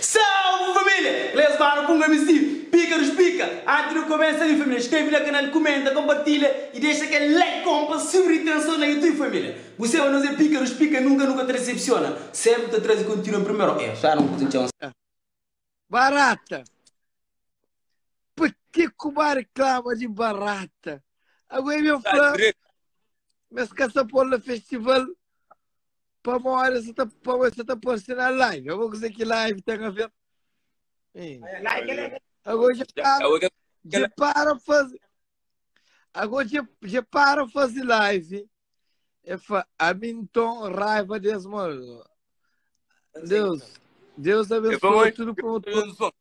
Salve família! Mano, punga me Steve, pica nos pica. Antes de começar aí família, inscreve no canal, comenta, compartilha e deixa aquele like, compa, sobre atenção na YouTube família. Você vai não dizer pica nos pica, nunca, nunca te decepciona. Sempre te traz e continua em primeiro. É, já não chance. Barata. Por que uma reclama de barata? Agora meu fã, mas que essa porra no festival, para uma hora você está tá postando a live. Eu vou dizer que live tem a ver. Hein? Agora já para, já para fazer. Agora já, já para fazer live. É fa, a mim então raiva. Deus, Deus abençoe tudo como todo.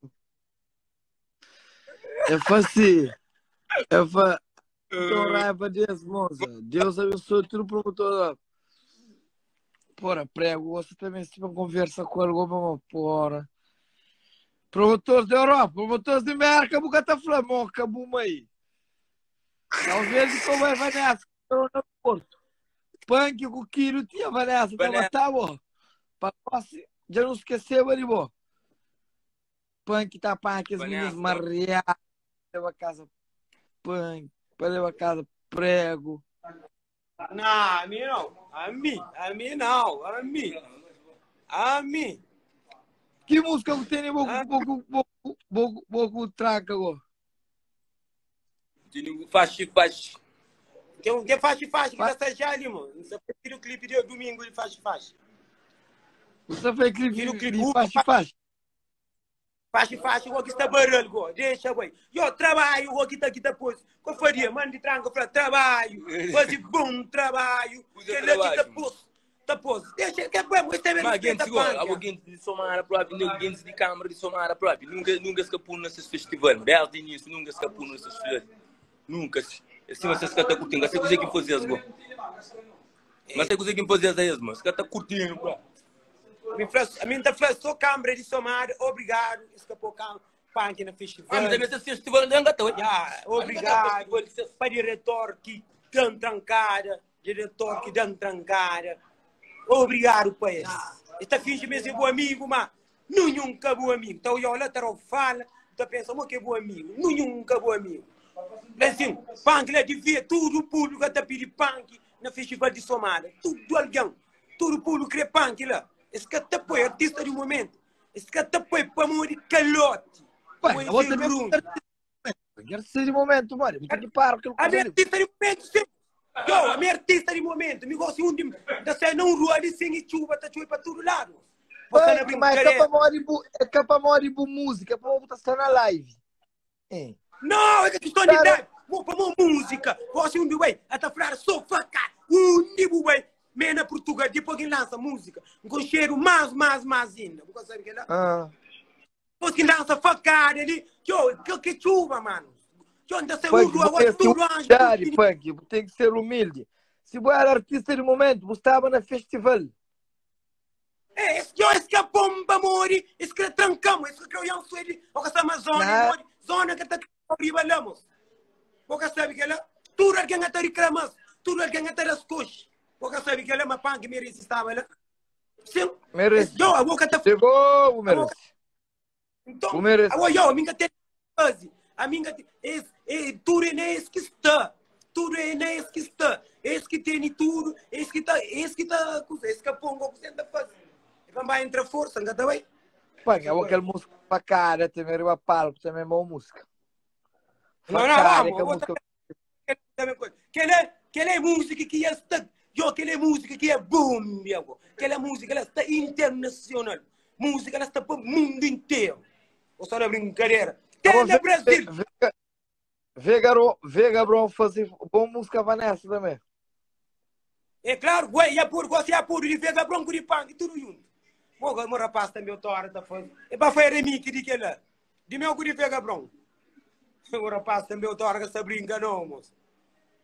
É fácil. É fa... Então, raiva desse, moça. Deus abençoe tudo promotor. Porra, prego, você também se uma conversa com alguma porra. Promotores da Europa, promotores de América, buca tá flamão, acabou aí. Talvez como é Vanessa, no Porto. Punk com o Quiro tinha Vanessa, tava tá bom. Pra já não esqueceu ali, bom. Punk tá para que as meninas marreadas, leva a casa punk, para levar a casa prego. Não, a mim não. A mim, a mim não, a mim. A mim. Que música que tem pouco, pouco, pouco, pouco, pouco traca agora? Faz, faz. Tem que faz, faz, que vai já ali, mano. Você fez o clipe de domingo de faz, faz. Você fez clipe de faz, faz. Faz, faz, o que está barulho, go. Deixa, boy. Eu trabalho, o que está aqui depois. O que faria? Mano de tranca, para trabalho. Fazer bom trabalho. Que ele aqui depois. Depois. Deixa, que é bom, você também Mas gente, agora, alguém de Somara próprio, alguém de câmara de Somara próprio. Nunca, nunca escapou nesses festivais. Desde o início, nunca escapou nesses festivais. Nunca. Assim, você está curtindo. Você consegue fazer as coisas. Mas você consegue fazer as coisas, mas você está curtindo, bro. A minha inflação Câmara de Somar, obrigado. Escapou punk na festival. Mas também esse festival não é yeah, Obrigado para diretor que dão trancada, diretor que dão trancada. Obrigado, pai. Está finge mesmo bom amigo, mas nunca bom amigo. Então, eu olho fala, então pensa, mas que bom amigo. Nunca bom amigo. Assim, punk lá devia tudo público até pedir punk na festival de Somar. Tudo alguém, tudo público queria punk lá. Esse te apoia, artista de momento. Esse te apoia para morrer calote. Ué, eu vou também artista de momento, mano. Tem para que A minha artista de momento, sim. Eu, a minha artista de momento. Me gosto de da sair não rua de sem chuva, tá chuva para todo lado. Mas é capa moribu, é capa moribu música, para botar estar na live. Não, é questão de idade. Vou para música. Gosto de um ué, até falar sofá, um nibo, ué. Mena Portugal, depois que lança música, com cheiro mais, mais, mais ainda. Você sabe que é? Ah. Depois que lança facada ali, que, que chuva, mano. Que onde você usa agora tudo anjo. Punk, tem que ser humilde. Se você era artista de momento, você estava no festival. É, esse que esse que é bomba, mori, esse que é trancamos, esse que é o sueli, o que está zona, mori, zona que está ribalamos. Você sabe que é? Tudo alguém está reclamando, tudo alguém está nas coxas. Porque sabe que ele é uma pã que merece estar lá. Sim. Merece. Eu, a boca tá... Chegou, merece. Então, merece. Eu, eu, a minha tem base. A minha tem... É, tudo é esse que está. Tudo é esse que está. Esse que tem tudo. Esse que está... Esse que está... Esse que pongo você está fazendo. Vai entrar força, não está bem? Pá, é aquela música para cara, também uma palco, também é boa música. Não, não, vamos. Que é, que é música que está Yo, aquela música que é boom, meu. Aquela música ela está internacional. Música ela está para o mundo inteiro. Ou só na brincadeira. Tem no Brasil. Vegaro, Vegaro fazer boa música Vanessa também. É claro, ué, é por você é por de Vegabron com de pang, tudo junto. Moga, mo rapaz também o tora tá fazendo. É para fazer remix de que lá. De meu com de Vegabron. O rapaz também o tora que está brincando, moço.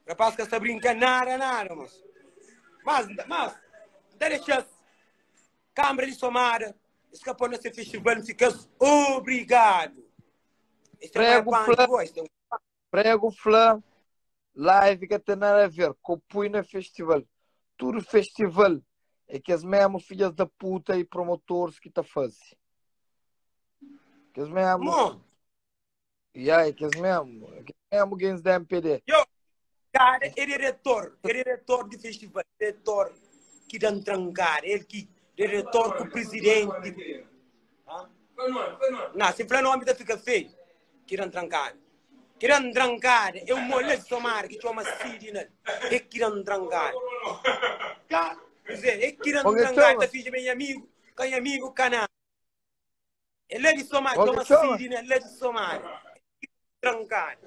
Rapaz que está brincando nada, nada, moço. Mas, mas, deixa Câmara de Somara escapou nesse festival, ficamos obrigado. Este prego é flã, é prego flã, live que tem nada a ver com o festival. Tudo festival é que as mesmas filhas da puta e promotores que está fazendo. Que mesmo. Mon, E aí, que mesmo. Que mesmo games da MPD. Cara, ele é diretor, ele é diretor de festival, diretor que dá trancar, ele que diretor com o presidente. Ah? Não, se falar nome da fica feio. Que dá trancar. Que dá trancar, é um molho de tomar que chama Sidi, né? É que dá trancar. Tá? Quer dizer, é que Porque trancar, da filha meu amigo, com amigo canal. Ele é de somar, chama né? Ele é de somar. Trancar.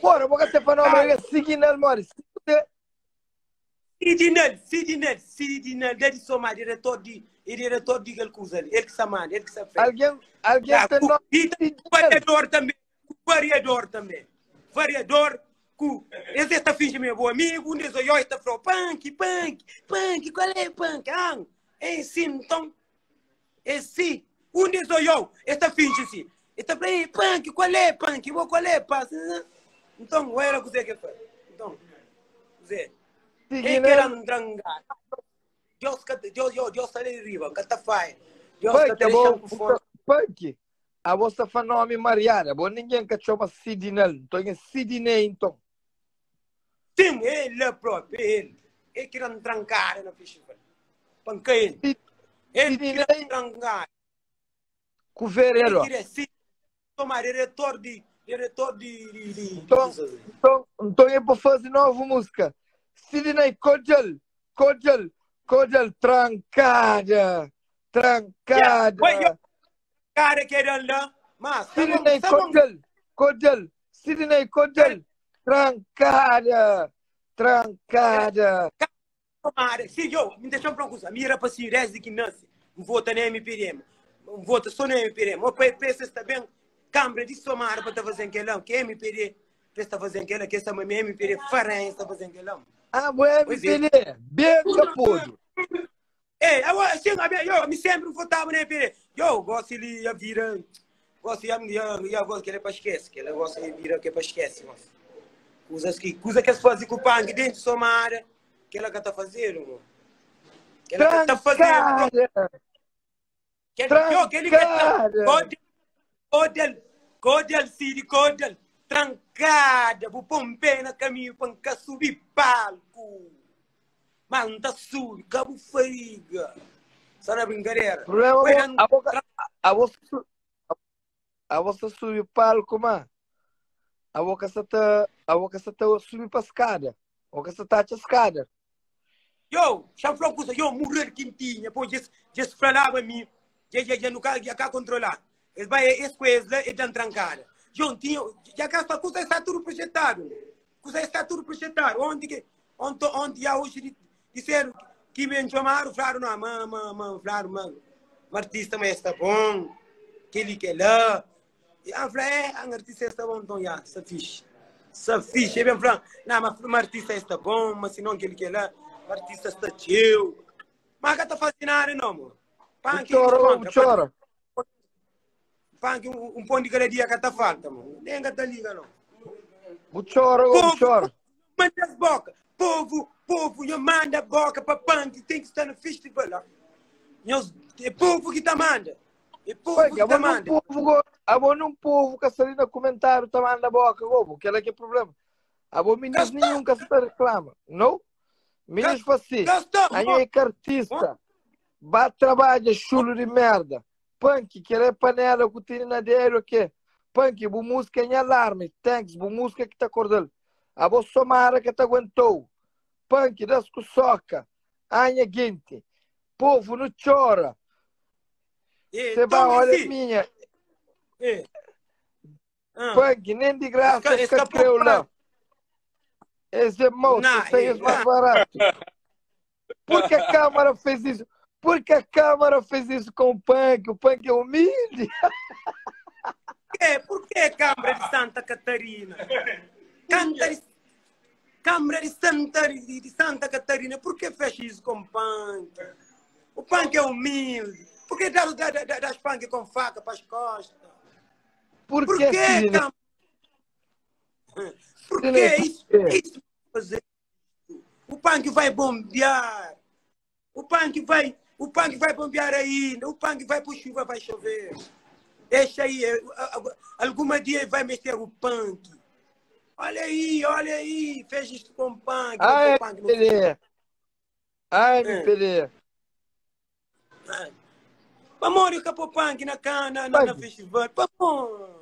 Bora, vou gastar para nome. Ele é seguindo ele, mora. Se puder. Sidinel, Sidinel, Sidinel, ele de somar, diretor de, e diretor de aquele coisa ali. Ele que sabe, ele que sabe. Alguém, alguém Ah, tem nome. variador também. Variador também. Variador. Cu. Esse está fingindo meu bom amigo. Um olhos está falando punk, punk, punk. Qual é punk? Ah, é sim, então. É sim. Um olhos está fingindo assim. Está falando, "Ei, punk, qual é punk? Qual é punk? Então, o era que você quer fazer. Então, Zé. Quem quer andrangar? Deus, Deus, Deus, Deus está ali arriba. Que está faz. Deus está é deixando fome. Punk. A vossa fa nome Mariana. Bom, ninguém que chama Sidinel. Então, é Sidney, então. Sim, ele é próprio, ele. Ele quer trancar na festival. Panca ele. Ele quer trancar. Cuvereiro. Ele quer. Tomar diretor de. Diretor de. de, de Então, então, então é para fazer nova música. Sidney Kodjal. Kodjal. Kodjal. Trancada. Trancada. Cara querendo. Mas, Sidney. Kodjal. Kodjal. Sidney Kodjal. Trancada. Trancada. Tomara. Se eu, me deixa uma coisa. Mira para si, reze que nasce. Vota na MPRM. Vota só na MPRM. O pensa está bem. Câmara de somar para fazendo aquilo. Que MPD está fazendo aquilo. Que essa minha MPD farém está fazendo aquilo. Ah, Pois é. MPD. Bem capudo. Ei, eu, assim, eu, eu me sempre votava na MPD. Eu gosto de ir vira. Gosto de eu gosto que ele é para esquecer. Que ele gosta de vir que é para esquecer. Coisas que, coisa que eles fazem com o pang dentro de somar. Que ela que está fazendo. mano. Que ela que está fazendo. Que ele que ele que Codel, Codel, City, Codel. Trancada. Vou pé no caminho para subir palco. Está subindo. Cabo fariga. Só na brincadeira. Problema na- a boca a vossa a vossa subir palco, mas a boca só tá a boca só tá subir para escada. A boca só tá a escada. Yo, já falou coisa, yo, morrer quentinha, pô, já falava a mim, já já já carro, já cá controlar. Eles vai, esse coisa, e dan trancada. Yo, tinha, já cá está, coisa está tudo projetado. Coisa está tudo projetado. Onde que, onde, onde já hoje di- disseram que me chamaram, falaram, não, mano, mano, falaram, mano, o artista mas está bom, que ele quer lá. E a falei, é, a artista está bom, então já, está fixe. Está fixe, é bem falando, não, mas o artista está bom, mas se não que ele quer lá, o artista está chill. Mas cá está nada, não, mano. Chora, chora. Punk, um, um ponto de cada dia que está falta, mano. Nem que está liga, não. O chora, o chora. manda as bocas. Povo, povo, eu manda a boca para punk, tem que estar no festival. É povo que tá manda. É povo que a tá num manda. povo, a bom num povo que a salina comentário tá manda boca, gobo, que ela que é problema. A bom meninos nenhum que se reclama. Não? Meninos assim. Gastão, Aí é que artista. Bate trabalho, chulo de merda. Punk, que é panela, que tem na dele, o quê? Punk, bu música em alarme. Thanks, bu música que tá acordando. A bo somara que te aguentou. Punk, das com soca. Anha guinte. Povo, não chora. Você vai, então, olha minha. é. Ah, Punk, nem de graça Esca- que escapou lá. pra- Esse é moço, é é- mais barato. Por que a Câmara fez isso? Por que a Câmara fez isso com o Punk? O Punk é humilde. É, por que Câmara de Santa Catarina? Câmara de, Câmara de Santa, de, Santa Catarina, por que fez isso com o punk? O punk é humilde. Por que dá, dá, dá, dá punk com faca para as costas? Por, Por que, que? Câmara? Por que isso? isso? O punk vai bombear. O punk vai, o punk vai bombear ainda. O punk vai por chuva, vai chover. Deixa aí, alguma dia vai mexer o punk. Olha aí, olha aí, fez isso com punk. Ai, com punk MPD. Ai, É. MPD. Vamos capô punk na cana, na, na festival. Vamos.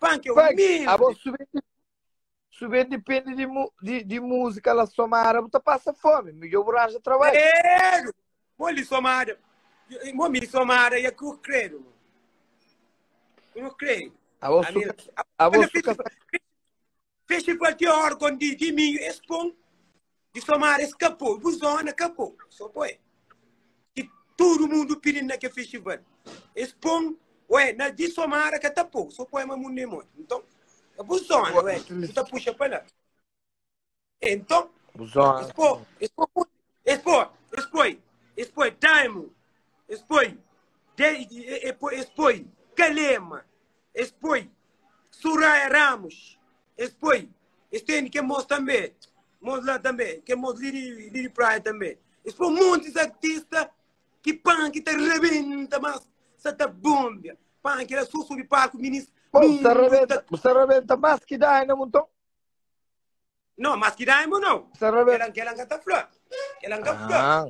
Punk é Punk, humilde. a voz subir, subir depende de, de, de música, ela somara, você passa fome. Miguel Buraja trabalha. Credo! Moli somada. Moli somada e a cur credo. Eu não creio. A A a festival- Festival de órgão de, de mim, expõe. De somar escapou. Buzona escapou. Só foi. Que todo mundo pedindo naquele festival. Expõe. Ué, na de somar que tapou. Só foi uma mulher muito. Então, é buzona, ué. Tu tá puxa para lá. Então, Buzona. Expo, expo, expo, expõe, expõe, Daimo, expõe, expõe, Calema, expõe, Soraya Ramos, expõe, este que mostra também, mostra lá também, que mostra Liri, Liri Praia também, expõe muitos artistas que punk te rebenta, mas você tá bomba, punk era sussurro de palco, ministro, Você arrebenta, tá- você arrebenta mais que dá, não então? não, mas que Daimo não, Você arrebenta. Kelang kelang kata flor, kata flor, Ah,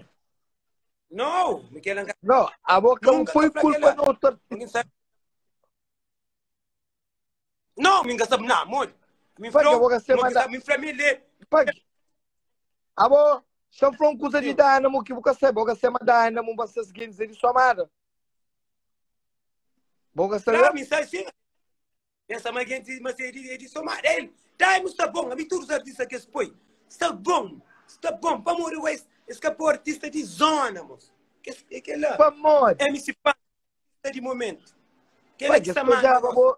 não, kelang kata não, a boca não foi culpa do outro. Ninguém sabe. Não, minha sabe não, amor. Me gastar me me família. A boca, for um coisa de dynamo que você quer, você uma dynamo, vocês games ele somada. Boca Não, você me sabe sim. Essa mãe que diz, mas ele ele somar ele. Dai-me está bom, a mim tudo sabe disso que expõe. Está bom, está bom. Para morrer o ex, escapou artista de zona, moço. Que que que lá? Vamos. MC Pá, de momento. Que Pai, que esto está ya mal? vamos,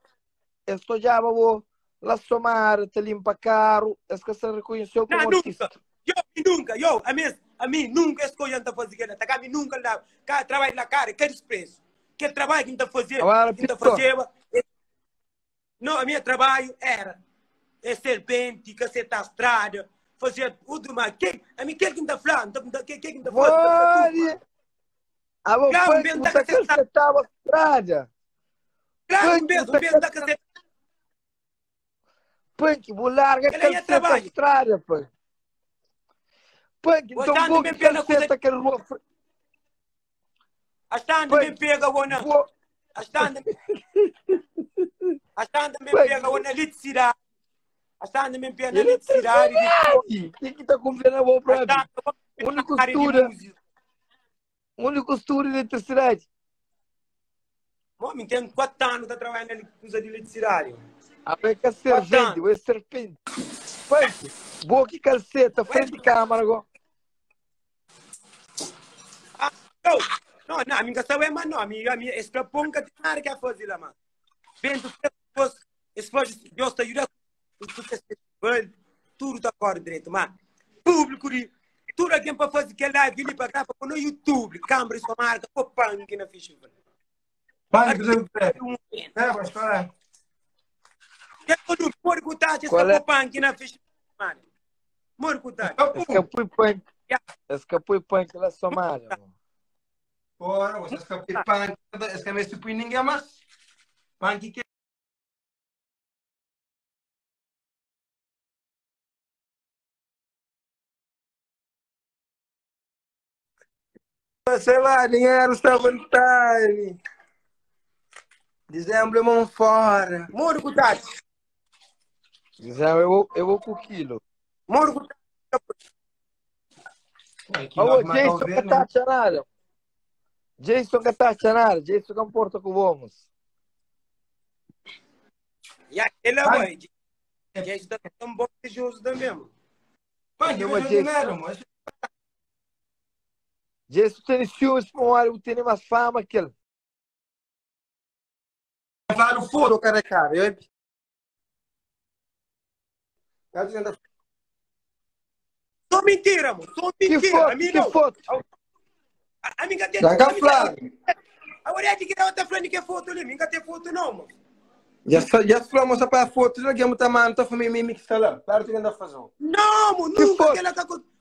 esto ya vamos, la somar, te limpa caro, es que se Não, como nunca. artista. Eu, e nunca, eu, a mim, a mim nunca escolhi a fazer aquilo. Tá, a mim nunca lá, cá, trabalho na cara, que desprezo. Que trabalho que ainda fazia, Agora, que ainda Pico. fazia. Não, a minha trabalho era é serpente, caceta estrada, fazia tudo mais. Quem, a mim, quem que ainda falando? Quem que ainda? Vale! A vou você da caceta. a beijo, que um beijo da caceta. Punk, vou larga Ele é caceta trabalho. estrada, punk. Punk, Vou então vou que caceta que rua. A stand Pois. me pega, ona. Vou, A stand A stand me pega, ona, litcidade. A stand me pega, Ele. Ih, Quem que tá confiando a boa pra mim? Único costura, único costura de eletricidade. Homem, tem quatro anos que trabalhando ali com coisa de eletricidade. A beca servente, o serpente. Punk, boa que caceta, frente de câmara agora. Ah, não, não, não, a minha questão é, mas não, a minha, a minha, esse capão que tem nada que fazer lá, mano. Vendo que pode, Deus está ajudando, tudo esse festival, tudo está correndo direito, mano. Público, tudo alguém para fazer que live, ele para gravar no YouTube, câmera, sua marca, pô, punk na festival. Punk do Um- É, mas falar. Que quando moro com Tati, esse é? capô punk na festival, mano. Moro com Tati. Escapou punk. Escapou punk lá somada. Porra, você escapou punk. Escapou esse pui ninguém mais. Punk que Sei lá, dinheiro está vontade. Dezembro mão fora. Moro com Tati. Já eu vou, eu vou com o quilo. Moro com Tati. Alô, Jason que tá chanara. Jason que tá chanara. Jason que porta com vamos. E aquele é aí. Já está tão bom que Jesus também, mano. Punk, eu vou dinheiro, área, tem mais fama que ele. Claro, foda, cara, cara. Eu. Tá dizendo Só mentira, mano. Só Que mentira. foto, a mim que não. foto. A, a mim tem Já cá, Flávio. Agora é de que outra falando que é foto ali. Minha tem foto não, mano. Já se já falamos para foto, já que é muito mano, tá família mim que está lá. Claro que ainda fazendo. Não, mano. Que Nunca foto? aquela que